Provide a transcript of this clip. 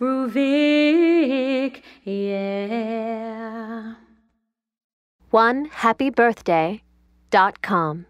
ruvik yeah. One happy birthday dot com.